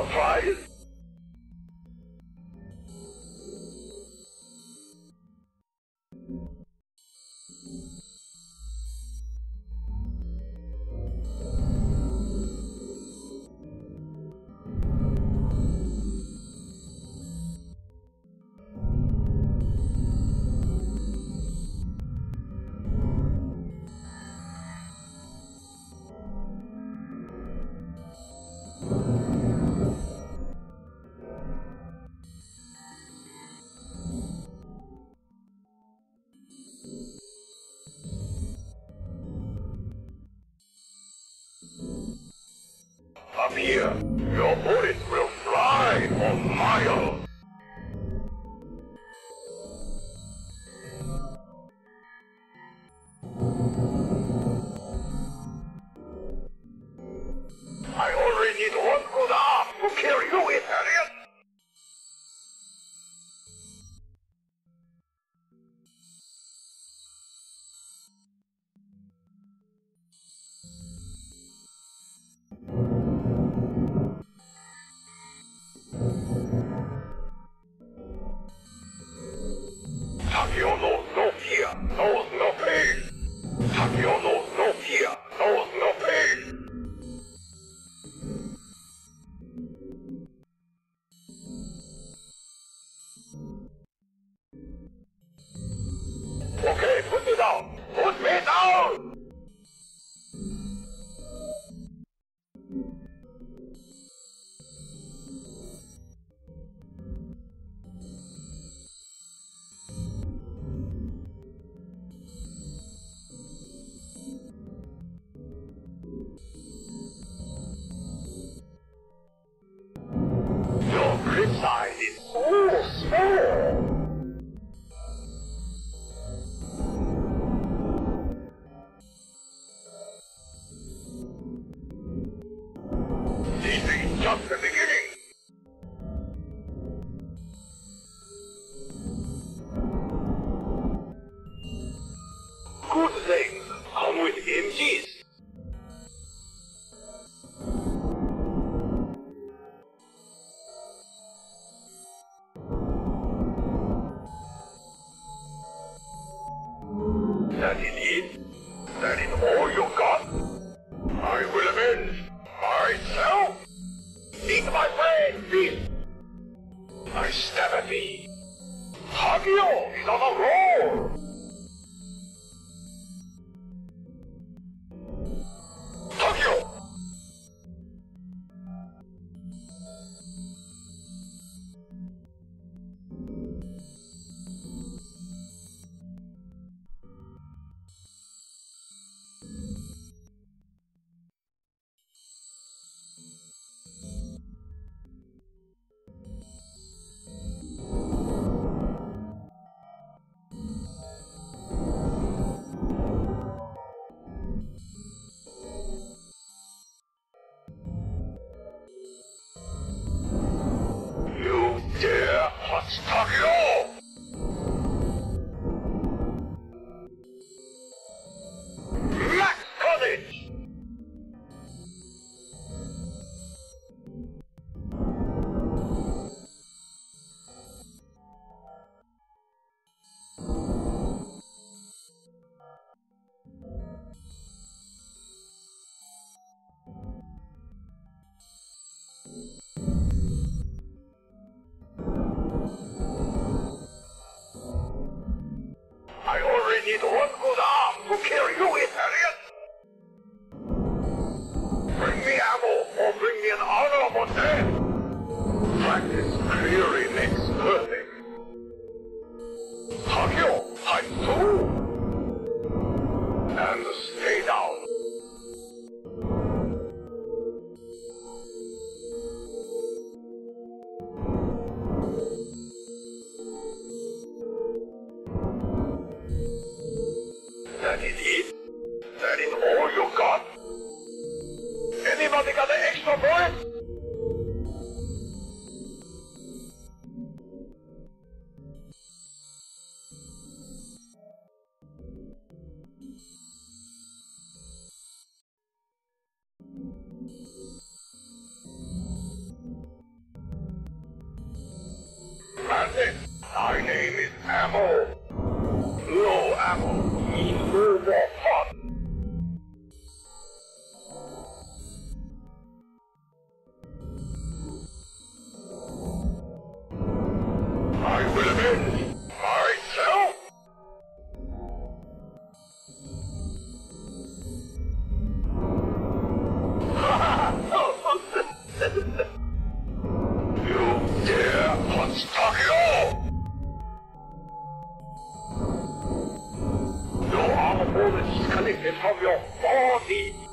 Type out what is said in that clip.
You Radio, it's on the roll! need one good arm to kill you, Italian! Bring me ammo, or bring me an honorable death! Practice clearing. boy. the